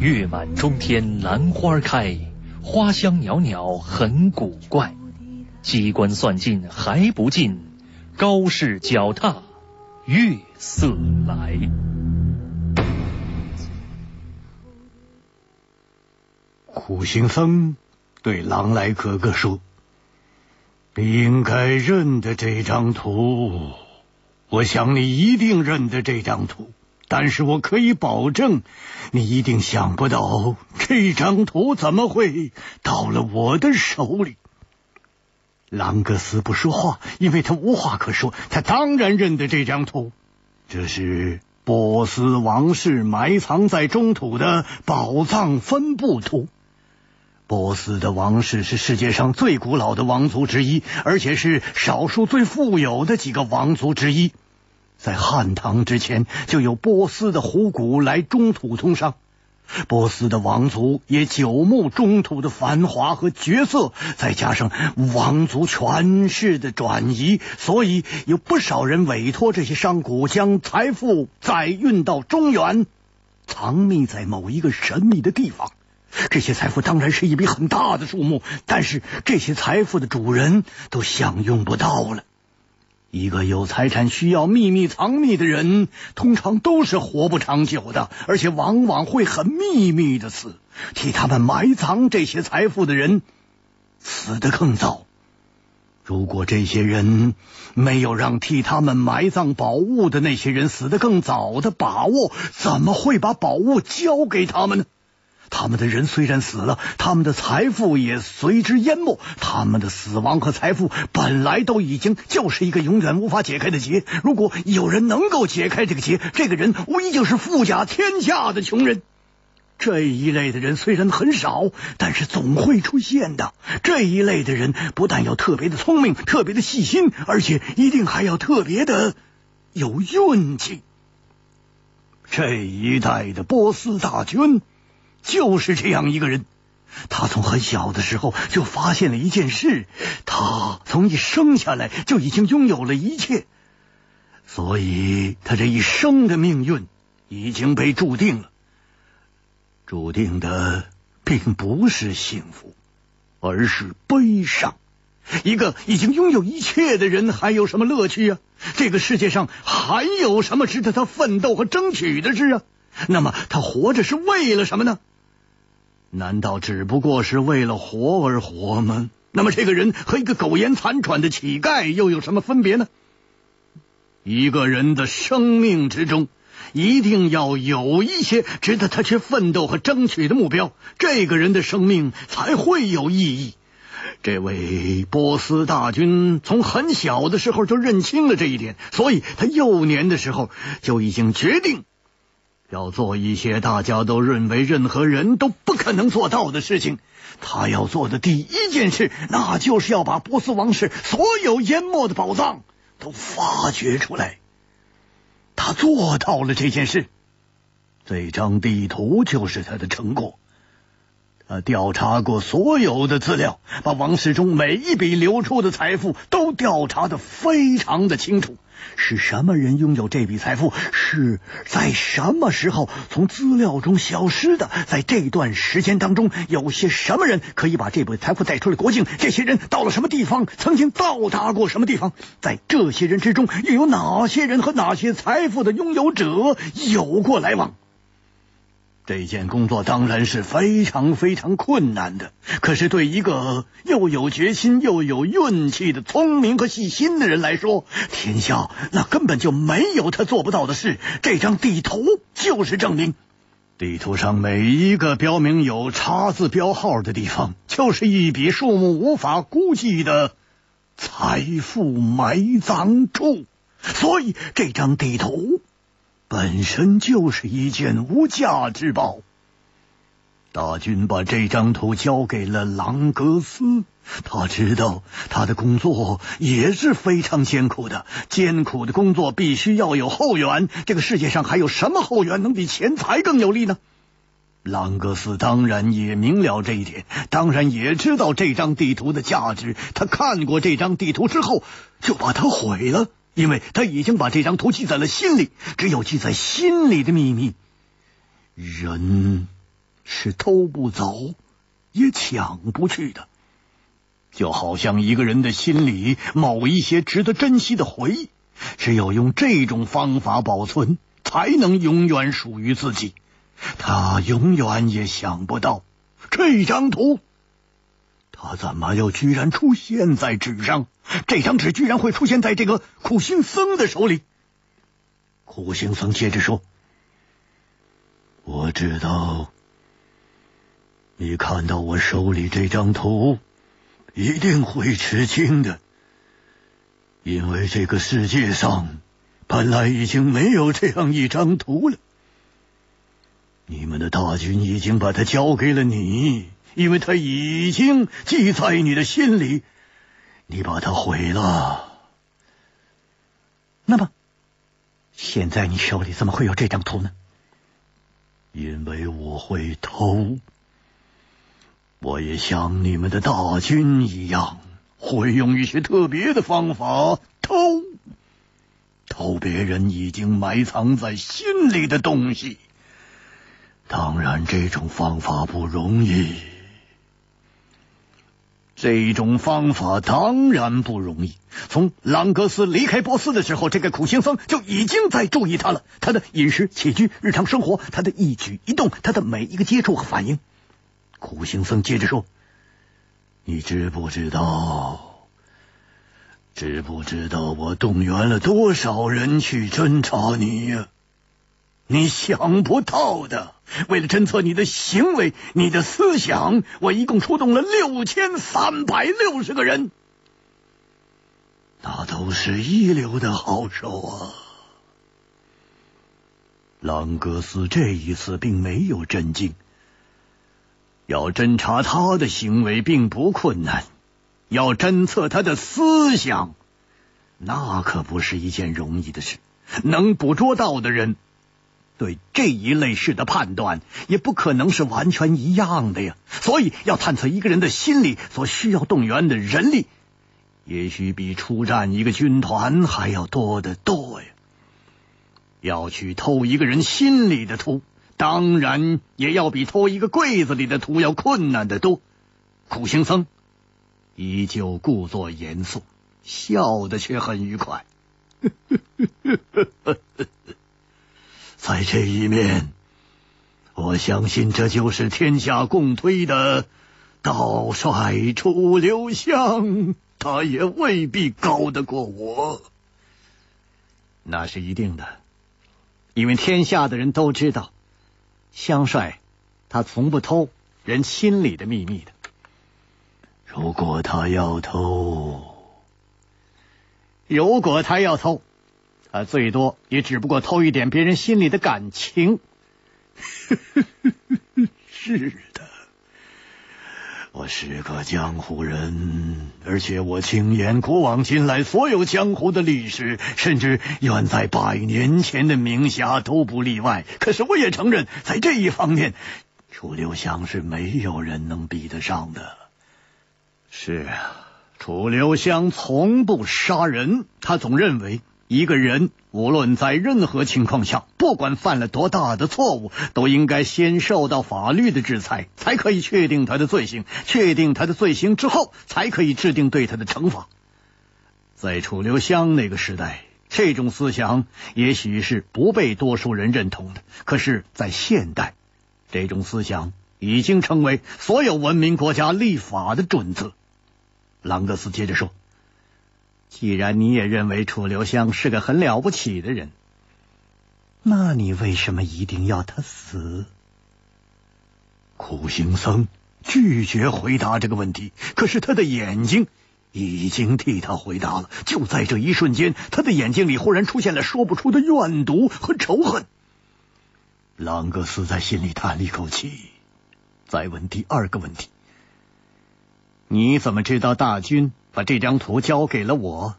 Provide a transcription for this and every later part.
月满中天兰花开，花香袅袅很古怪。机关算尽还不尽，高士脚踏月色来。苦行僧对狼来哥哥说：“你应该认得这张图，我想你一定认得这张图。但是我可以保证，你一定想不到这张图怎么会到了我的手里。”朗格斯不说话，因为他无话可说。他当然认得这张图，这是波斯王室埋藏在中土的宝藏分布图。波斯的王室是世界上最古老的王族之一，而且是少数最富有的几个王族之一。在汉唐之前，就有波斯的胡古来中土通商。波斯的王族也久慕中土的繁华和绝色，再加上王族权势的转移，所以有不少人委托这些商贾将财富载运到中原，藏匿在某一个神秘的地方。这些财富当然是一笔很大的数目，但是这些财富的主人都享用不到了。一个有财产需要秘密藏匿的人，通常都是活不长久的，而且往往会很秘密的死。替他们埋藏这些财富的人，死得更早。如果这些人没有让替他们埋葬宝物的那些人死得更早的把握，怎么会把宝物交给他们呢？他们的人虽然死了，他们的财富也随之淹没。他们的死亡和财富本来都已经就是一个永远无法解开的结。如果有人能够解开这个结，这个人无疑就是富甲天下的穷人。这一类的人虽然很少，但是总会出现的。这一类的人不但要特别的聪明、特别的细心，而且一定还要特别的有运气。这一代的波斯大军。就是这样一个人，他从很小的时候就发现了一件事：他从一生下来就已经拥有了一切，所以他这一生的命运已经被注定了。注定的并不是幸福，而是悲伤。一个已经拥有一切的人还有什么乐趣啊？这个世界上还有什么值得他奋斗和争取的事啊？那么他活着是为了什么呢？难道只不过是为了活而活吗？那么这个人和一个苟延残喘的乞丐又有什么分别呢？一个人的生命之中，一定要有一些值得他去奋斗和争取的目标，这个人的生命才会有意义。这位波斯大军从很小的时候就认清了这一点，所以他幼年的时候就已经决定。要做一些大家都认为任何人都不可能做到的事情。他要做的第一件事，那就是要把波斯王室所有淹没的宝藏都发掘出来。他做到了这件事，这张地图就是他的成果。呃调查过所有的资料，把王世忠每一笔流出的财富都调查的非常的清楚。是什么人拥有这笔财富？是在什么时候从资料中消失的？在这段时间当中，有些什么人可以把这笔财富带出了国境？这些人到了什么地方？曾经到达过什么地方？在这些人之中，又有哪些人和哪些财富的拥有者有过来往？这件工作当然是非常非常困难的，可是对一个又有决心又有运气的聪明和细心的人来说，天下那根本就没有他做不到的事。这张地图就是证明，地图上每一个标明有叉字标号的地方，就是一笔数目无法估计的财富埋葬处。所以这张地图。本身就是一件无价之宝。大军把这张图交给了朗格斯，他知道他的工作也是非常艰苦的。艰苦的工作必须要有后援，这个世界上还有什么后援能比钱财更有利呢？朗格斯当然也明了这一点，当然也知道这张地图的价值。他看过这张地图之后，就把它毁了。因为他已经把这张图记在了心里，只有记在心里的秘密，人是偷不走，也抢不去的。就好像一个人的心里某一些值得珍惜的回忆，只有用这种方法保存，才能永远属于自己。他永远也想不到这张图，他怎么又居然出现在纸上？这张纸居然会出现在这个苦行僧的手里？苦行僧接着说：“我知道，你看到我手里这张图。”一定会吃惊的，因为这个世界上本来已经没有这样一张图了。你们的大军已经把它交给了你，因为他已经记在你的心里。你把它毁了，那么现在你手里怎么会有这张图呢？因为我会偷。我也像你们的大军一样，会用一些特别的方法偷偷别人已经埋藏在心里的东西。当然，这种方法不容易。这种方法当然不容易。从朗格斯离开波斯的时候，这个苦行僧就已经在注意他了。他的饮食起居、日常生活，他的一举一动，他的每一个接触和反应。苦行僧接着说：“你知不知道？知不知道我动员了多少人去侦查你呀？你想不到的。为了侦测你的行为、你的思想，我一共出动了六千三百六十个人，那都是一流的好手啊！”朗格斯这一次并没有震惊。要侦查他的行为并不困难，要侦测他的思想，那可不是一件容易的事。能捕捉到的人，对这一类事的判断也不可能是完全一样的呀。所以，要探测一个人的心理所需要动员的人力，也许比出战一个军团还要多得多呀。要去偷一个人心里的图。当然也要比偷一个柜子里的图要困难的多。苦行僧依旧故作严肃，笑得却很愉快。在这一面，我相信这就是天下共推的道帅楚留香，他也未必高得过我。那是一定的，因为天下的人都知道。香帅，他从不偷人心里的秘密的。如果他要偷，如果他要偷，他最多也只不过偷一点别人心里的感情。是的。我是个江湖人，而且我亲眼古往今来所有江湖的历史，甚至远在百年前的名侠都不例外。可是我也承认，在这一方面，楚留香是没有人能比得上的。是啊，楚留香从不杀人，他总认为。一个人无论在任何情况下，不管犯了多大的错误，都应该先受到法律的制裁，才可以确定他的罪行。确定他的罪行之后，才可以制定对他的惩罚。在楚留香那个时代，这种思想也许是不被多数人认同的；可是，在现代，这种思想已经成为所有文明国家立法的准则。朗格斯接着说。既然你也认为楚留香是个很了不起的人，那你为什么一定要他死？苦行僧拒绝回答这个问题，可是他的眼睛已经替他回答了。就在这一瞬间，他的眼睛里忽然出现了说不出的怨毒和仇恨。朗格斯在心里叹了一口气，再问第二个问题：你怎么知道大军？把这张图交给了我。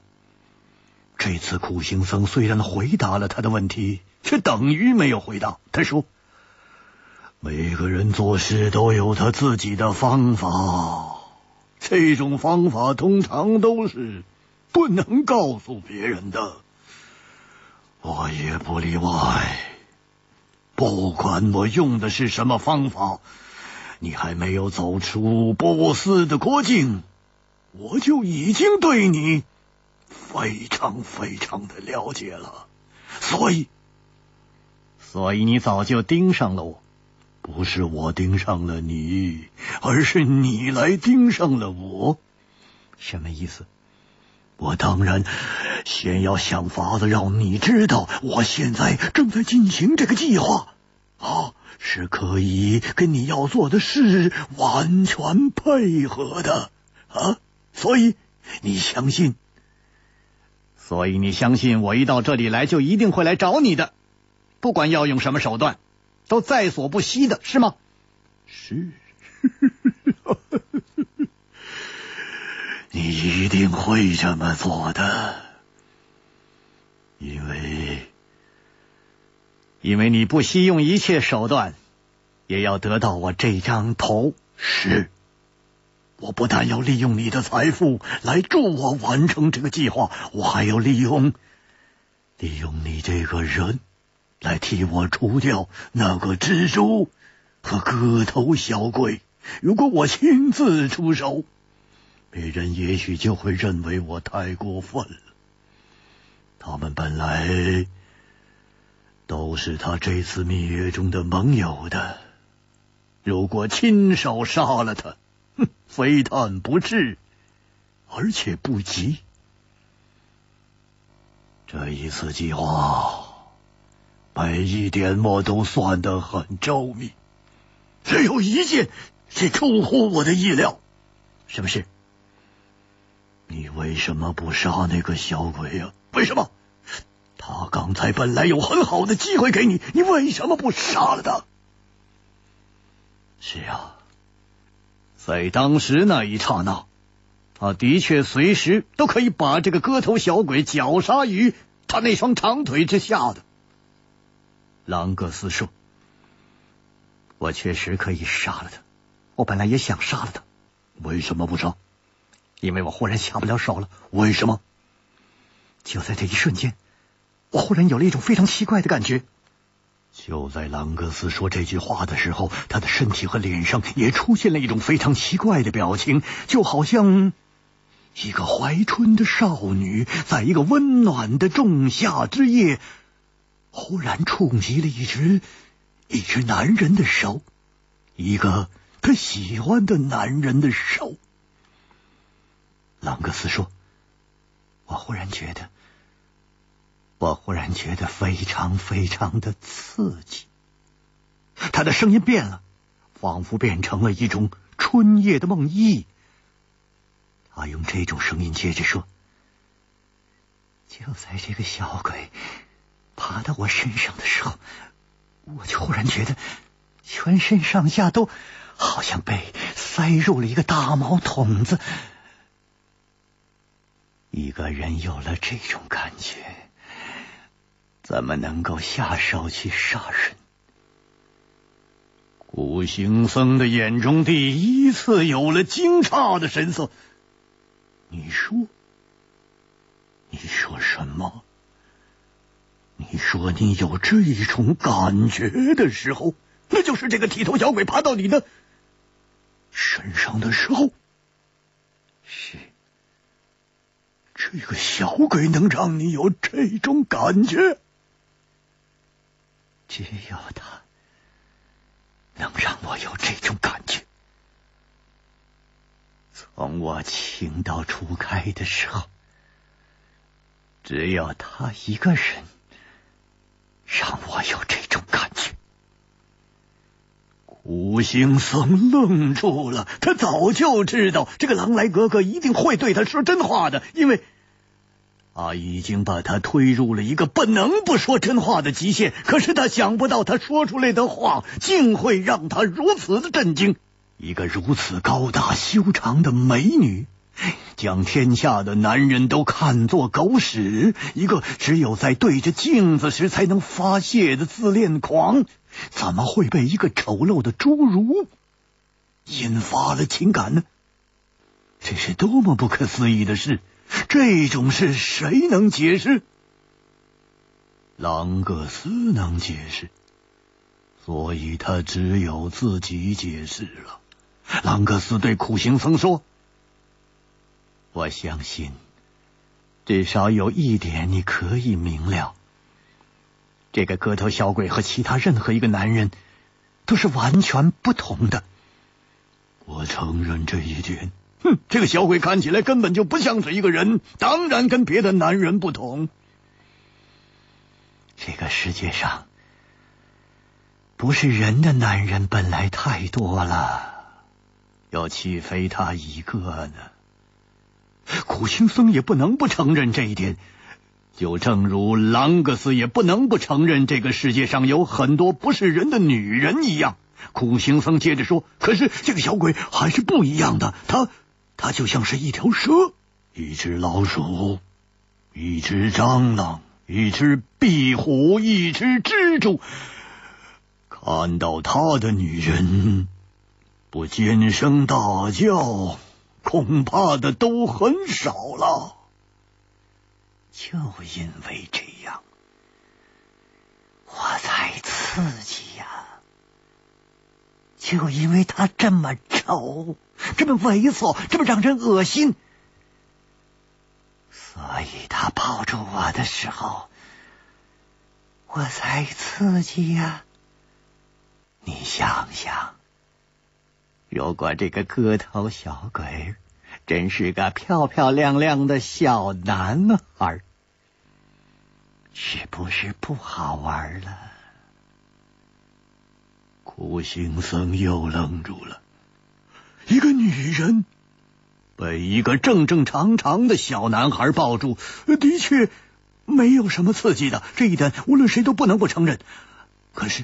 这次苦行僧虽然回答了他的问题，却等于没有回答。他说：“每个人做事都有他自己的方法，这种方法通常都是不能告诉别人的。我也不例外。不管我用的是什么方法，你还没有走出波斯的国境，我就已经对你非常非常的了解了。所以，所以你早就盯上了我。不是我盯上了你，而是你来盯上了我。什么意思？我当然先要想法子让你知道，我现在正在进行这个计划啊，是可以跟你要做的事完全配合的啊。所以你相信？所以你相信我一到这里来就一定会来找你的，不管要用什么手段。都在所不惜的是吗？是，你一定会这么做的，因为，因为你不惜用一切手段，也要得到我这张头。是，我不但要利用你的财富来助我完成这个计划，我还要利用，利用你这个人。来替我除掉那个蜘蛛和个头小鬼。如果我亲自出手，别人也许就会认为我太过分了。他们本来都是他这次蜜月中的盟友的。如果亲手杀了他，非但不至，而且不急。这一次计划。每一点我都算得很周密，只有一件是出乎我的意料。什么事？你为什么不杀那个小鬼呀？为什么？他刚才本来有很好的机会给你，你为什么不杀了他？是啊，在当时那一刹那，他的确随时都可以把这个割头小鬼绞杀于他那双长腿之下的。朗格斯说：“我确实可以杀了他。我本来也想杀了他，为什么不杀？因为我忽然下不了手了。为什么？就在这一瞬间，我忽然有了一种非常奇怪的感觉。就在朗格斯说这句话的时候，他的身体和脸上也出现了一种非常奇怪的表情，就好像一个怀春的少女，在一个温暖的仲夏之夜。”忽然触及了一只一只男人的手，一个他喜欢的男人的手。朗格斯说：“我忽然觉得，我忽然觉得非常非常的刺激。”他的声音变了，仿佛变成了一种春夜的梦呓。他用这种声音接着说：“就在这个小鬼。”爬到我身上的时候，我就忽然觉得全身上下都好像被塞入了一个大毛筒子。一个人有了这种感觉，怎么能够下手去杀人？古行僧的眼中第一次有了惊诧的神色。你说，你说什么？你说你有这种感觉的时候，那就是这个剃头小鬼爬到你的身上的时候。是这个小鬼能让你有这种感觉，只有他能让我有这种感觉。从我情窦初开的时候，只有他一个人。让我有这种感觉。古行僧愣住了，他早就知道这个狼来格格一定会对他说真话的，因为他已经把他推入了一个不能不说真话的极限。可是他想不到，他说出来的话竟会让他如此的震惊。一个如此高大修长的美女。将天下的男人都看作狗屎，一个只有在对着镜子时才能发泄的自恋狂，怎么会被一个丑陋的侏儒引发了情感呢？这是多么不可思议的事！这种事谁能解释？朗格斯能解释，所以他只有自己解释了。朗格斯对苦行僧说：“我相信，至少有一点你可以明了：这个个头小鬼和其他任何一个男人都是完全不同的。我承认这一点。哼，这个小鬼看起来根本就不像是一个人，当然跟别的男人不同。这个世界上……”不是人的男人本来太多了，要岂非他一个呢？苦行僧也不能不承认这一点，就正如朗格斯也不能不承认这个世界上有很多不是人的女人一样。苦行僧接着说：“可是这个小鬼还是不一样的，他他就像是一条蛇，一只老鼠，一只蟑螂，一只壁虎，一只蜘蛛。”看到他的女人不尖声大叫，恐怕的都很少了。就因为这样，我才刺激呀！就因为他这么丑，这么猥琐，这么让人恶心，所以他抱住我的时候，我才刺激呀。你想想，如果这个个头小鬼真是个漂漂亮亮的小男孩，是不是不好玩了？苦行僧又愣住了。一个女人被一个正正常常的小男孩抱住，的确没有什么刺激的，这一点无论谁都不能不承认。可是。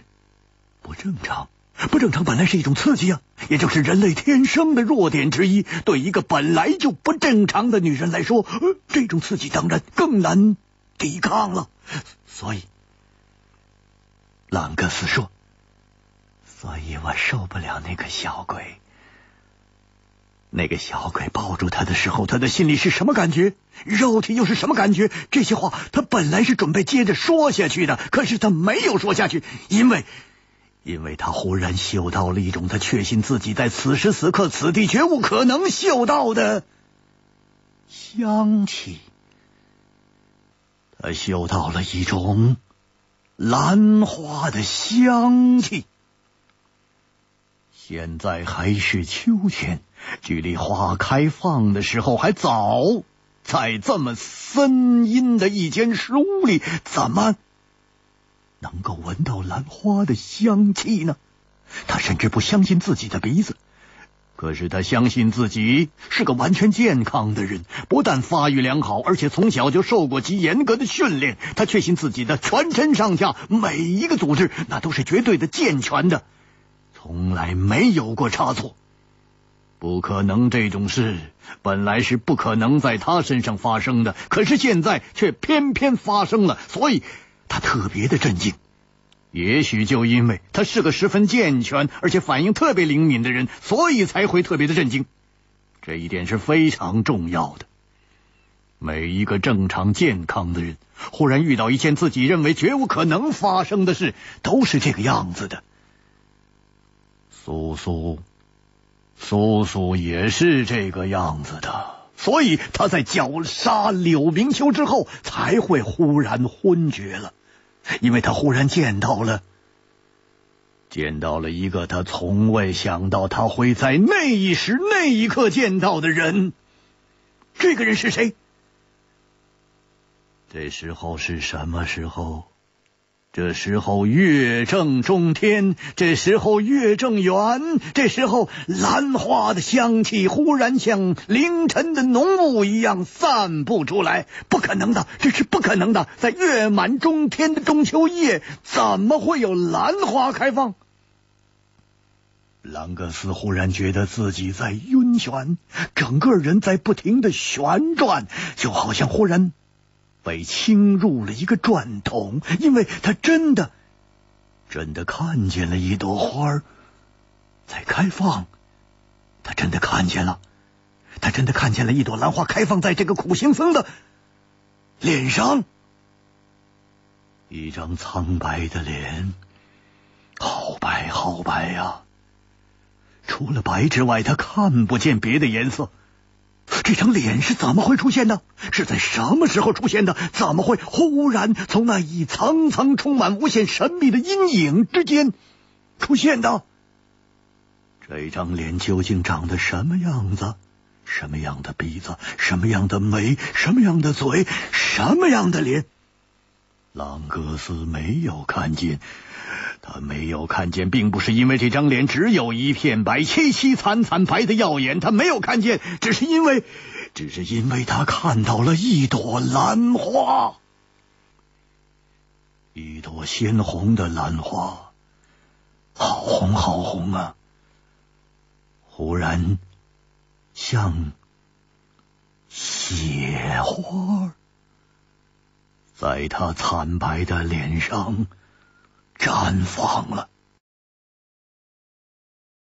不正常，不正常本来是一种刺激啊，也就是人类天生的弱点之一。对一个本来就不正常的女人来说，这种刺激当然更难抵抗了。所以，朗格斯说：“所以我受不了那个小鬼。那个小鬼抱住他的时候，他的心里是什么感觉？肉体又是什么感觉？”这些话他本来是准备接着说下去的，可是他没有说下去，因为。因为他忽然嗅到了一种他确信自己在此时此刻此地绝无可能嗅到的香气，他嗅到了一种兰花的香气。现在还是秋天，距离花开放的时候还早，在这么森阴的一间书屋里，怎么？能够闻到兰花的香气呢？他甚至不相信自己的鼻子，可是他相信自己是个完全健康的人，不但发育良好，而且从小就受过极严格的训练。他确信自己的全身上下每一个组织那都是绝对的健全的，从来没有过差错。不可能这种事本来是不可能在他身上发生的，可是现在却偏偏发生了，所以。他特别的震惊，也许就因为他是个十分健全而且反应特别灵敏的人，所以才会特别的震惊。这一点是非常重要的。每一个正常健康的人，忽然遇到一件自己认为绝无可能发生的事，都是这个样子的。苏苏，苏苏也是这个样子的。所以他在绞杀柳明秋之后，才会忽然昏厥了，因为他忽然见到了，见到了一个他从未想到他会在那一时那一刻见到的人。这个人是谁？这时候是什么时候？这时候月正中天，这时候月正圆，这时候兰花的香气忽然像凌晨的浓雾一样散布出来。不可能的，这是不可能的！在月满中天的中秋夜，怎么会有兰花开放？朗格斯忽然觉得自己在晕眩，整个人在不停的旋转，就好像忽然。被倾入了一个转筒，因为他真的真的看见了一朵花在开放，他真的看见了，他真的看见了一朵兰花开放在这个苦行僧的脸上，一张苍白的脸，好好白，好白呀！除了白之外，他看不见别的颜色。这张脸是怎么会出现的？是在什么时候出现的？怎么会忽然从那一层层充满无限神秘的阴影之间出现的？这张脸究竟长得什么样子？什么样的鼻子？什么样的眉？什么样的嘴？什么样的脸？朗格斯没有看见。他没有看见，并不是因为这张脸只有一片白，凄凄惨惨白的耀眼。他没有看见，只是因为，只是因为他看到了一朵兰花，一朵鲜红的兰花，好红好红啊！忽然，像雪花，在他惨白的脸上。绽放了。